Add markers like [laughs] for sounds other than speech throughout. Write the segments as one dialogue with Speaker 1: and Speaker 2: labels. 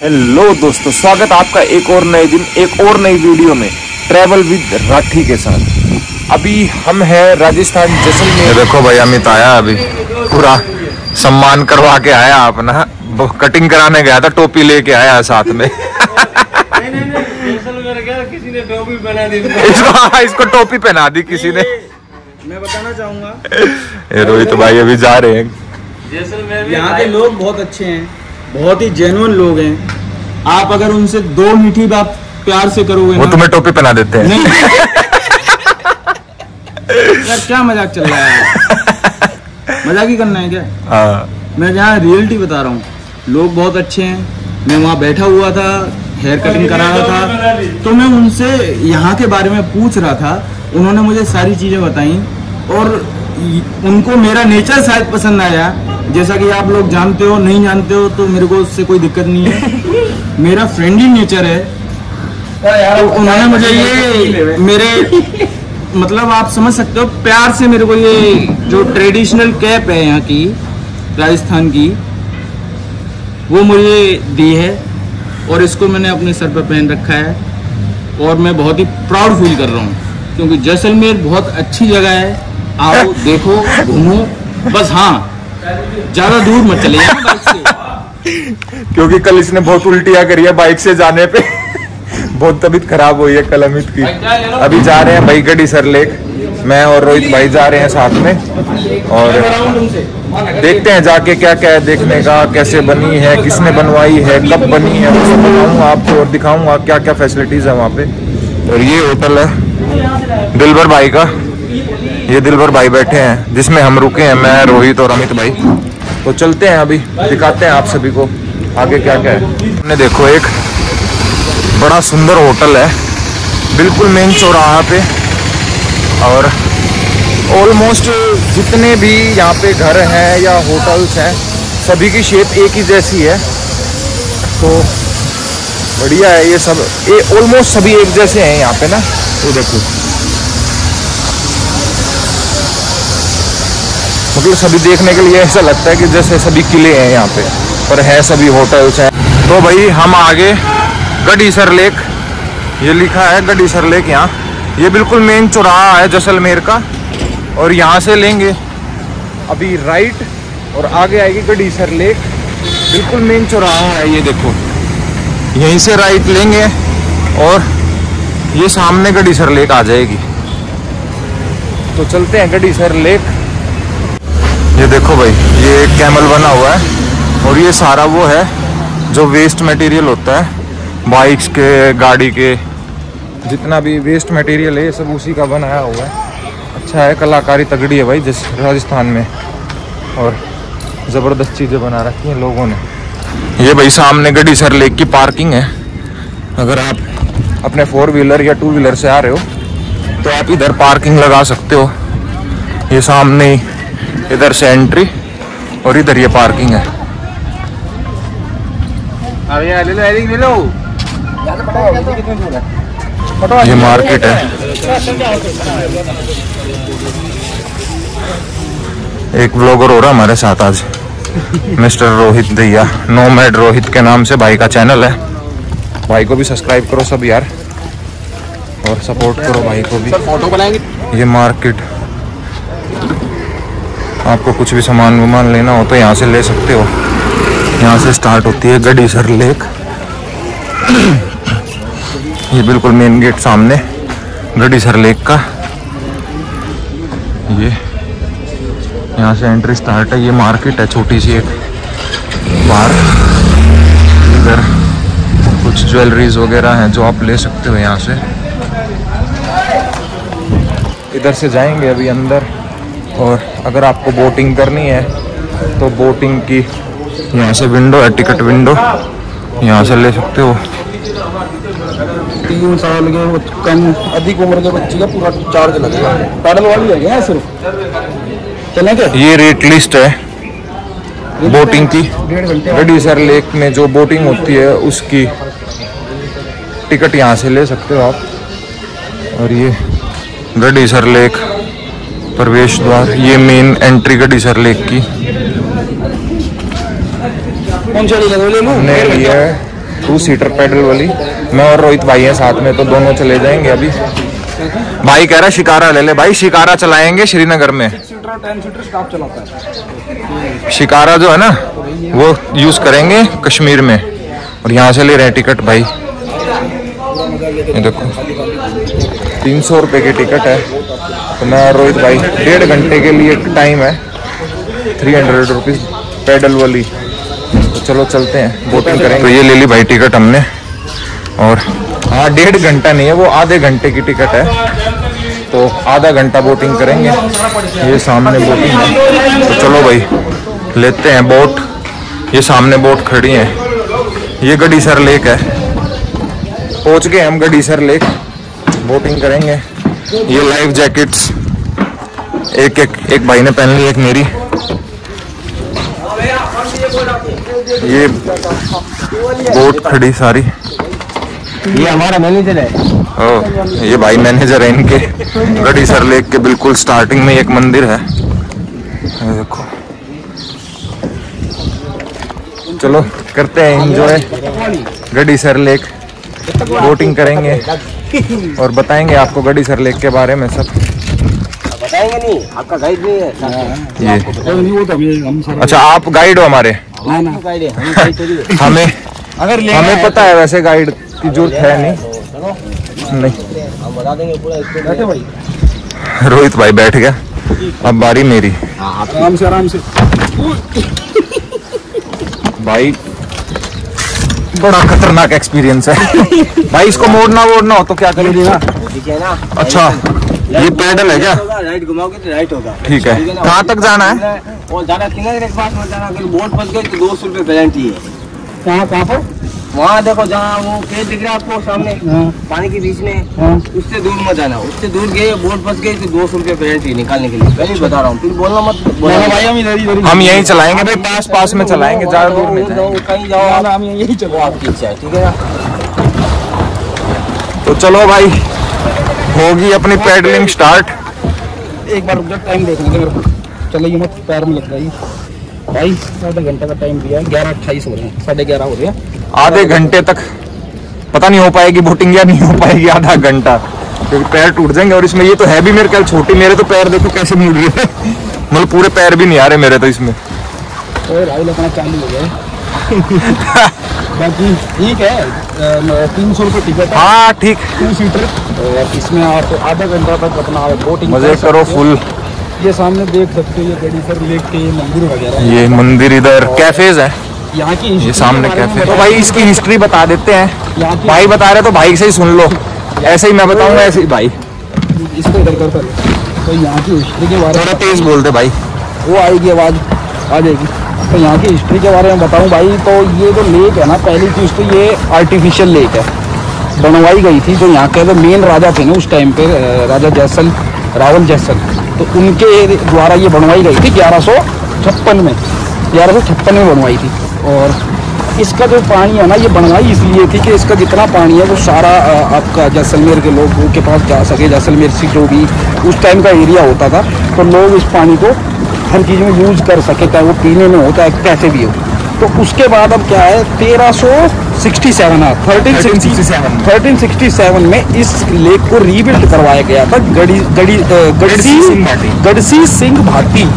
Speaker 1: Hello दोस्तों स्वागत आपका एक और नए दिन एक और नई वीडियो में ट्रैवल विद राठी के साथ अभी हम हैं राजस्थान जैसलमेर
Speaker 2: देखो भाई अमित आया अभी पूरा सम्मान करवा के आया अपना कटिंग कराने गया था टोपी लेके आया साथ में
Speaker 3: नहीं नहीं नहीं किसी ने टोपी पहना दी
Speaker 2: इसको इसको टोपी पहना दी किसी ने
Speaker 4: मैं बताना चाहूँगा
Speaker 2: रोहित भाई अभी जा रहे हैं
Speaker 3: जैसलमेर
Speaker 4: यहाँ के लोग बहुत अच्छे हैं बहुत ही जेनुअन लोग हैं। आप अगर उनसे दो मीठी बात प्यार से करोगे
Speaker 2: वो तुम्हें टोपी पहना देते हैं।
Speaker 4: नहीं। [laughs] यार क्या मज़ाक चल रहा है मज़ाक ही करना है क्या?
Speaker 2: हाँ।
Speaker 4: मैं यहाँ रियलिटी बता रहा हूँ लोग बहुत अच्छे हैं। मैं वहाँ बैठा हुआ था हेयर कटिंग करा रहा था। तो मैं उनसे यहाँ के बारे में पूछ रहा था। उन्होंने मुझे सारी चीज़ें बताई और उनको मेरा नेचर शायद पसंद आया। जैसा कि आप लोग जानते हो नहीं जानते हो तो मेरे को उससे कोई दिक्कत नहीं है। मेरा फ्रेंडली नेचर है। तो उन्होंने मुझे ये मेरे [laughs] मतलब आप समझ सकते हो प्यार से मेरे को ये जो ट्रेडिशनल कैप है यहाँ की राजस्थान की वो मुझे दी है और इसको मैंने अपने सर पर पहन रखा है और मैं बहुत ही प्राउड फील कर रहा हूँ क्योंकि जैसलमेर बहुत अच्छी जगह है। आओ [laughs] देखो घूमो। बस हाँ ज़्यादा दूर मत चले जाना बाइक से।
Speaker 2: क्योंकि कल इसने बहुत उल्टियाँ करी है बाइक से जाने पे। बहुत तबीयत खराब हुई है कल अमित की। अभी जा रहे हैं भाई गढ़ी सर लेक। मैं और रोहित भाई जा रहे हैं साथ में। और देखते हैं जाके क्या क्या है देखने का कैसे बनी है किसने बनवाई है कब बनी है वो सब बताऊँगा आपको और दिखाऊँगा क्या क्या फैसिलिटीज़ है वहाँ पे। और ये होटल है दिलबर भाई का। ये दिलबर भाई बैठे हैं, जिसमें हम रुके हैं, मैं, रोहित और अमित भाई। तो चलते हैं अभी, दिखाते हैं आप सभी को, आगे क्या क्या है। हमने देखो, एक बड़ा सुंदर होटल है, बिल्कुल मेन चौराहा पे, और ऑलमोस्ट जितने भी यहाँ पे घर हैं या होटल्स हैं, सभी की शेप एक ही जैसी है। तो बढ़िया है ये सब, ये ऑलमोस्ट सभी एक जैसे हैं यहाँ पे ना तो देखो। मतलब सभी देखने के लिए ऐसा लगता है कि जैसे सभी किले हैं यहाँ पे पर है सभी होटल्स हैं तो भाई हम आगे गढ़ीसर लेक, ये लिखा है गढ़ीसर लेक यहाँ। ये बिल्कुल मेन चौराहा है जैसलमेर का और यहाँ से लेंगे। अभी राइट और आगे आएगी गढ़ीसर लेक। बिल्कुल मेन चौराहा है ये देखो। यहीं से राइट लेंगे और ये सामने गढ़ीसर लेक आ जाएगी। तो चलते हैं गढ़ीसर लेक। ये देखो भाई, ये कैमल बना हुआ है और ये सारा वो है जो वेस्ट मटेरियल होता है बाइक्स के, गाड़ी के, जितना भी वेस्ट मटेरियल है, ये सब उसी का बनाया हुआ है। अच्छा है, कलाकारी तगड़ी है भाई, जिस राजस्थान में। और ज़बरदस्त चीज़ें बना रखी हैं लोगों ने। ये भाई सामने गढ़ी सर लेक की पार्किंग है। अगर आप अपने फोर व्हीलर या टू व्हीलर से आ रहे हो तो आप इधर पार्किंग लगा सकते हो। ये सामने ही इधर से एंट्री और इधर ये पार्किंग है। ये मार्केट है एक ब्लॉगर हो रहा हमारे साथ आज। मिस्टर रोहित दैया नोमैड रोहित के नाम से भाई का चैनल है। भाई को भी सब्सक्राइब करो सब यार। और सपोर्ट करो भाई को भी। फ़ोटो बनाएँगे। ये मार्केट आपको कुछ भी सामान वामान लेना हो तो यहाँ से ले सकते हो। यहाँ से स्टार्ट होती है गढ़ी सर लेक। ये बिल्कुल मेन गेट सामने, गढ़ी सर लेक का। ये, यहाँ से एंट्री स्टार्ट है, ये मार्केट है, छोटी सी एक बाहर इधर कुछ ज्वेलरीज वगैरह हैं जो आप ले सकते हो यहाँ से। इधर से जाएँगे अभी अंदर। और अगर आपको बोटिंग करनी है तो बोटिंग की यहाँ से विंडो है टिकट विंडो यहाँ से ले सकते हो।
Speaker 4: तीन साल के कम अधिक उम्र के बच्चे का पूरा चार्ज लगेगा। पैडल वाली है क्या सिर्फ़? चलें क्या?
Speaker 2: ये रेट लिस्ट है बोटिंग की।
Speaker 4: डेढ़
Speaker 2: सर लेक में जो बोटिंग होती है उसकी टिकट यहाँ से ले सकते हो आप। और ये गढ़ी सर लेक प्रवेश द्वार। ये main entry Gadisar lake. की लिया है? टू सीटर पेडल वाली। मैं और रोहित भाई हैं साथ में तो दोनों चले जाएँगे अभी। भाई कह रहा है शिकारा ले ले। भाई शिकारा चलाएँगे श्रीनगर में। शिकारा जो है ना वो यूज़ करेंगे कश्मीर में। और यहाँ से ले रहे हैं टिकट भाई। ये देखो। तीन सौ रुपये की टिकट है। तो मैं और रोहित भाई डेढ़ घंटे के लिए टाइम है। थ्री हंड्रेड रुपीज़ पैडल वाली। तो चलो चलते हैं बोटिंग करेंगे। तो ये ले ली भाई टिकट हमने। और हाँ डेढ़ घंटा नहीं है वो आधे घंटे की टिकट है। तो आधा घंटा बोटिंग करेंगे। ये सामने बोटिंग है। तो चलो भाई लेते हैं बोट ये सामने बोट खड़ी है। ये गडीसर लेक है। पहुँच गए हम गडीसर लेक बोटिंग करेंगे। ये लाइफ जैकेट्स एक एक एक भाई ने पहन ली एक मेरी। ये बोट खड़ी सारी।
Speaker 3: ये हमारा मैनेजर है।
Speaker 2: ओ, ये भाई मैनेजर है इनके। गढ़ी सर लेक के बिल्कुल स्टार्टिंग में एक मंदिर है। देखो। चलो करते हैं enjoy Gadisar lake. Boating करेंगे। [laughs] और बताएँगे आपको गडीसर लेक के बारे में सब।
Speaker 3: बताएँगे नहीं आपका गाइड नहीं है।
Speaker 2: ये।
Speaker 5: नहीं वो तो सारा
Speaker 2: अच्छा आप गाइड हो हमारे?
Speaker 3: है हम गाइड थोड़ी है।
Speaker 2: हमें
Speaker 5: अगर
Speaker 2: हमें पता है वैसे गाइड की ज़रूरत है नहीं। नहीं।
Speaker 3: हम बता देंगे
Speaker 2: रोहित भाई बैठ गया। अब बारी मेरी।
Speaker 5: आराम से आराम से।
Speaker 2: भाई बड़ा खतरनाक एक्सपीरियंस है। भाई इसको मोड़ना वोड़ना हो तो क्या करेंगे? ना
Speaker 3: ठीक है ना
Speaker 2: अच्छा ये पैडल है क्या?
Speaker 3: राइट घुमाओगे तो राइट होगा
Speaker 2: ठीक है। कहाँ तक जाना है?
Speaker 3: और ज़्यादा किनारे के पास मत जाना अगर बोट फंस गई तो दो सौ रुपये पेनल्टी है।
Speaker 5: कहाँ कहाँ पर?
Speaker 3: वहाँ देखो जहाँ वो खेत दिख रहा है आपको सामने
Speaker 5: हाँ।
Speaker 3: पानी के बीच में
Speaker 5: हाँ।
Speaker 3: उससे दूर मत जाना। उससे दूर गए बोट फंस गई तो दो सौ रुपये पेनल्टी निकालने के लिए। पहले ही बता रहा हूँ फिर बोलना मत बोलना
Speaker 5: भाई हम इधर इधर
Speaker 2: हम यहीं चलाएँगे। भाई पास पास में चलाएँगे ज़्यादा दूर नहीं जाएँगे।
Speaker 3: जाओ कहीं जाओ
Speaker 5: हम यही चलो
Speaker 3: आपकी इच्छा है ठीक है
Speaker 2: तो चलो भाई होगी अपनी पैडलिंग स्टार्ट।
Speaker 5: एक बार रुक टाइम देख दे मेरे को। चलो ये मत पैर में लग जाएगी भाई आधा घंटे का टाइम दिया है ग्यारह अट्ठाईस हो रहे हैं साढ़े ग्यारह हो रहे हैं।
Speaker 2: आधे घंटे तक। पता नहीं हो पाएगी बोटिंग या नहीं हो पाएगी आधा घंटा। क्योंकि पैर टूट जाएँगे और इसमें ये तो है भी मेरे ख्याल छोटी मेरे तो पैर देखो कैसे मुड़ रहे हैं। मतलब पूरे पैर भी नहीं आ रहे मेरे तो इसमें।
Speaker 5: चालू हो [laughs] बाकी ठीक है तीन सौ रुपये टिकट है।
Speaker 2: ठीक।
Speaker 5: टू सीटर और इसमें आप आधा घंटा तक अपना बोटिंग
Speaker 2: मज़े
Speaker 5: करो
Speaker 2: फुल
Speaker 5: ये सामने देख सकते हो ये गड़ी सर लेक के मंदिर वगैरह
Speaker 2: ये मंदिर इधर कैफेज है।
Speaker 5: यहाँ की
Speaker 2: ये सामने कैफ़े तो भाई इसकी हिस्ट्री बता देते हैं।
Speaker 5: यहाँ
Speaker 2: भाई बता रहे तो भाई से ही सुन लो। ऐसे ही मैं बताऊँगा ऐसे ही भाई।
Speaker 5: इसको इधर कर तो यहाँ की हिस्ट्री के बारे में
Speaker 2: थोड़ा तेज बोल दे भाई।
Speaker 5: वो आएगी आवाज़ आ जाएगी। तो यहाँ की हिस्ट्री के बारे में बताऊँ भाई तो ये जो लेक है ना पहली चीज़ तो ये आर्टिफिशियल लेक है। बनवाई गई थी जो यहाँ के जो मेन राजा थे ना उस टाइम पे राजा जैसल रावल जैसल। तो उनके द्वारा ये बनवाई गई थी ग्यारह सौ छप्पन में। ग्यारह सौ छप्पन में बनवाई थी। और इसका जो पानी है ना ये बनवाई इसलिए थी कि इसका जितना पानी है वो सारा आपका जैसलमेर के लोगों के पास जा सके जैसलमेर से जो भी उस टाइम का एरिया होता था तो लोग इस पानी को हर चीज़ में यूज़ कर सके चाहे वो पीने में हो चाहे कैसे भी हो। तो उसके बाद अब क्या है तेरह सौ sixty seven thirteen sixty
Speaker 2: 1367
Speaker 5: thirteen sixty seven में इस लेक को रीबिल्ड करवाया गया था गड़ी गड़ी
Speaker 2: भाटी।
Speaker 5: गढ़सी सिंह भाटी।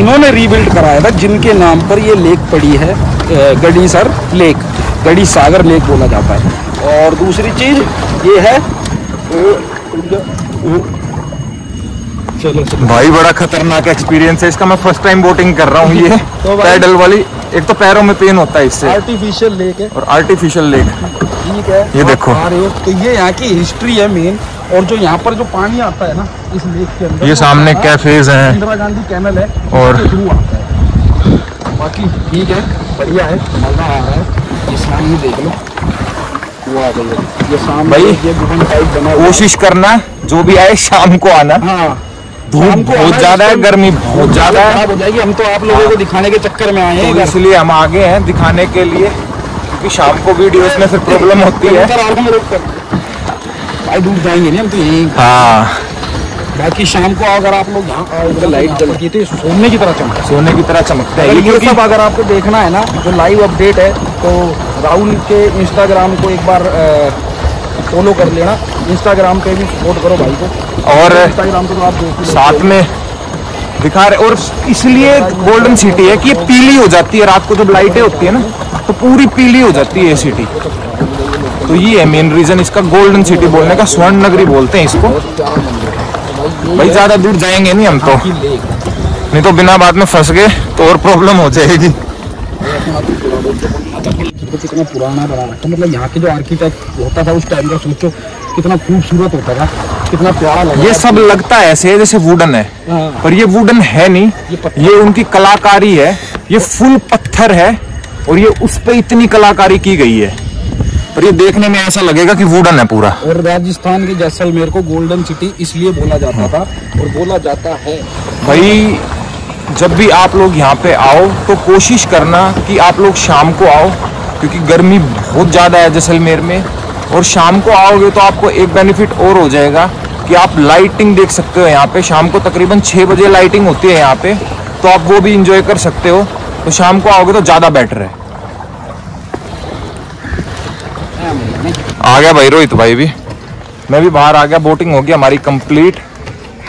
Speaker 5: इन्होंने रीबिल्ड कराया था जिनके नाम पर ये लेक पड़ी है अ, गढ़ीसर लेक गढ़ी सागर लेक बोला जाता है। और दूसरी चीज़ ये है चलो चलो।
Speaker 2: भाई बड़ा खतरनाक एक्सपीरियंस है। इसका मैं फ़र्स्ट टाइम बोटिंग कर रहा हूँ ये। [laughs]
Speaker 5: तो
Speaker 2: पैडल वाली एक तो पैरों में पेन होता है इससे।
Speaker 5: आर्टिफिशियल लेक है।
Speaker 2: और आर्टिफिशियल लेक
Speaker 5: ठीक है।
Speaker 2: ये देखो।
Speaker 5: तो ये यहाँ की हिस्ट्री है मेन और जो यहाँ पर जो पानी आता है ना इस लेक के अंदर
Speaker 2: ये सामने कैफेज हैं।
Speaker 5: इंदिरा गांधी कैनल है
Speaker 2: और-
Speaker 5: बाकी ठीक है। बढ़िया है। मज़ा आ रहा है। ये सामने देख लो। वो आ गई ये सामने
Speaker 2: भाई,
Speaker 5: ये गुफन टाइप बना
Speaker 2: कोशिश करना जो भी आए शाम को आना।
Speaker 5: हाँ।
Speaker 2: धूप बहुत ज़्यादा है गर्मी बहुत ज़्यादा है।
Speaker 5: हो जाएगी। हम तो आप लोगों को दिखाने के चक्कर में आए हैं
Speaker 2: तो इसलिए हम आगे हैं दिखाने के लिए क्योंकि शाम को वीडियोस में फिर प्रॉब्लम होती है।
Speaker 5: हैं कर। भाई दूर जाएँगे नहीं हम तो यहीं
Speaker 2: हाँ।
Speaker 5: बाकी शाम को अगर आप लोग यहाँ आओगे लाइट जल की तो सोने की तरह चमका
Speaker 2: सोने की तरह चमकता है। ये
Speaker 5: ये सब अगर आपको देखना है ना जो लाइव अपडेट है तो
Speaker 6: राहुल के इंस्टाग्राम को एक बार फॉलो कर लेना। इंस्टाग्राम पे भी सपोर्ट करो भाई को।
Speaker 2: और
Speaker 6: इंस्टाग्राम पे तो आप देख
Speaker 2: साथ में दिखा रहे और इसलिए गोल्डन सिटी है कि ये पीली हो जाती है। रात को जब लाइटें होती है ना तो पूरी पीली हो जाती है ये सिटी तो ये है मेन रीजन इसका गोल्डन सिटी बोलने का स्वर्ण नगरी बोलते हैं इसको। भाई ज़्यादा दूर जाएँगे नहीं हम तो। नहीं तो बिना बात में फंस गए तो और प्रॉब्लम हो जाएगी।
Speaker 6: कितना पुराना बना तो मतलब यहाँ के जो आर्किटेक्ट होता था उस टाइम का सोचो कितना खूबसूरत होता था कितना प्यारा लगा।
Speaker 2: ये सब लगता है ऐसे जैसे वुडन है।
Speaker 6: हाँ।
Speaker 2: पर ये वुडन है नहीं।
Speaker 6: ये
Speaker 2: ये उनकी कलाकारी है। ये फुल पत्थर है और ये उस पर इतनी कलाकारी की गई है। पर ये देखने में ऐसा लगेगा कि वुडन है पूरा।
Speaker 6: और राजस्थान के जैसलमेर को गोल्डन सिटी इसलिए बोला जाता था और बोला जाता है।
Speaker 2: भाई जब भी आप लोग यहाँ पे आओ तो कोशिश करना कि आप लोग शाम को आओ क्योंकि गर्मी बहुत ज़्यादा है जैसलमेर में। और शाम को आओगे तो आपको एक बेनिफिट और हो जाएगा कि आप लाइटिंग देख सकते हो यहाँ पे। शाम को तकरीबन छः बजे लाइटिंग होती है यहाँ पे तो आप वो भी इंजॉय कर सकते हो। तो शाम को आओगे तो ज़्यादा बेटर है। आ गया भाई रोहित भाई भी। मैं भी बाहर आ गया बोटिंग हो गई हमारी कंप्लीट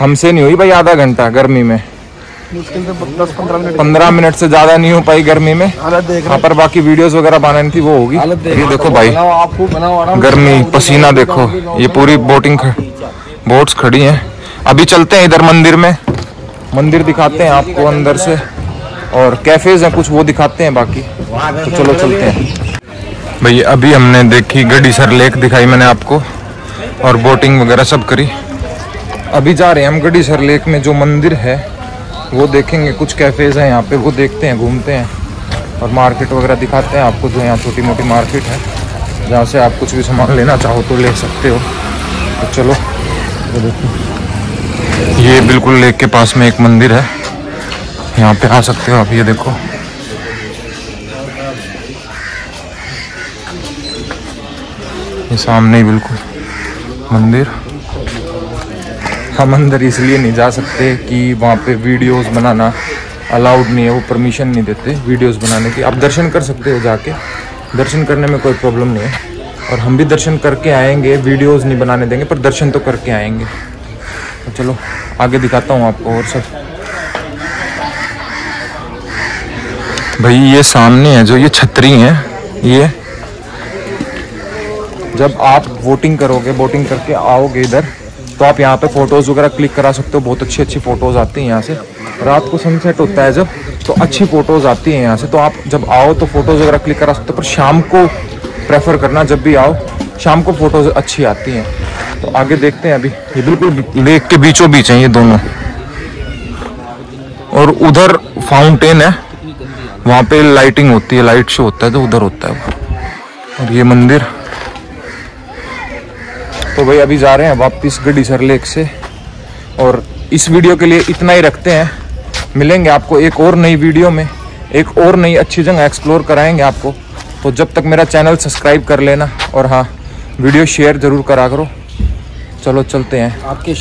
Speaker 2: हमसे नहीं हुई भाई आधा घंटा गर्मी में।
Speaker 6: मुश्किल से दस पंद्रह मिनट
Speaker 2: से ज़्यादा नहीं हो पाई गर्मी में। यहाँ पर बाकी वीडियोस वगैरह बनानी थी वो होगी। ये देखो भाई।
Speaker 6: बनाओ आपको बनाओ आराम से
Speaker 2: गर्मी पसीना देखो। ये पूरी बोटिंग बोट्स खड़ी हैं। अभी चलते हैं इधर मंदिर में। मंदिर दिखाते हैं आपको अंदर से। और कैफेज हैं कुछ वो दिखाते हैं बाकी। तो चलो चलते हैं। भाई, अभी हमने देखी गडीसर लेक दिखाई मैंने आपको और बोटिंग वगैरह सब करी। अभी जा रहे हैं हम गडीसर लेक में, जो मंदिर है, वो देखेंगे। कुछ कैफेज हैं यहाँ पे, वो देखते हैं, घूमते हैं और मार्केट वगैरह दिखाते हैं आपको, जो यहाँ छोटी मोटी मार्केट है। जहाँ से आप कुछ भी सामान लेना चाहो तो ले सकते हो। तो चलो देखो। ये बिल्कुल लेक के पास में एक मंदिर है। यहाँ पे आ सकते हो आप, ये देखो। ये सामने ही बिल्कुल मंदिर। हम अंदर इसलिए नहीं जा सकते कि वहाँ पे वीडियोस बनाना अलाउड नहीं है, वो परमिशन नहीं देते वीडियोस बनाने की। आप दर्शन कर सकते हो जाके। दर्शन करने में कोई प्रॉब्लम नहीं है। और हम भी दर्शन करके आएँगे वीडियोस नहीं बनाने देंगे, पर दर्शन तो करके आएँगे। तो चलो, आगे दिखाता हूँ आपको और सब। भाई, ये सामने है जो ये छतरी है, ये जब आप वोटिंग करोगे वोटिंग करके आओगे इधर तो आप यहाँ पे फ़ोटोज़ वगैरह क्लिक करा सकते हो। बहुत अच्छी अच्छी फ़ोटोज़ आती हैं यहाँ से। रात को सनसेट होता है जब तो अच्छी फ़ोटोज़ आती हैं यहाँ से। तो आप जब आओ तो फ़ोटोज़ वगैरह क्लिक करा सकते हो, पर शाम को प्रेफर करना जब भी आओ, शाम को फ़ोटोज़ अच्छी आती हैं। तो आगे देखते हैं अभी। ये बिल्कुल लेक के बीचों बीच हैं ये दोनों। और उधर फाउंटेन है, वहाँ पे लाइटिंग होती है लाइट शो होता है तो उधर होता है और ये मंदिर। तो भाई अभी जा रहे हैं वापस गड्डी सर लेक से। और इस वीडियो के लिए इतना ही रखते हैं। मिलेंगे आपको एक और नई वीडियो में, एक और नई अच्छी जगह एक्सप्लोर कराएँगे आपको। तो जब तक मेरा चैनल सब्सक्राइब कर लेना, और हाँ वीडियो शेयर ज़रूर करा करो। चलो, चलते हैं।
Speaker 6: आपके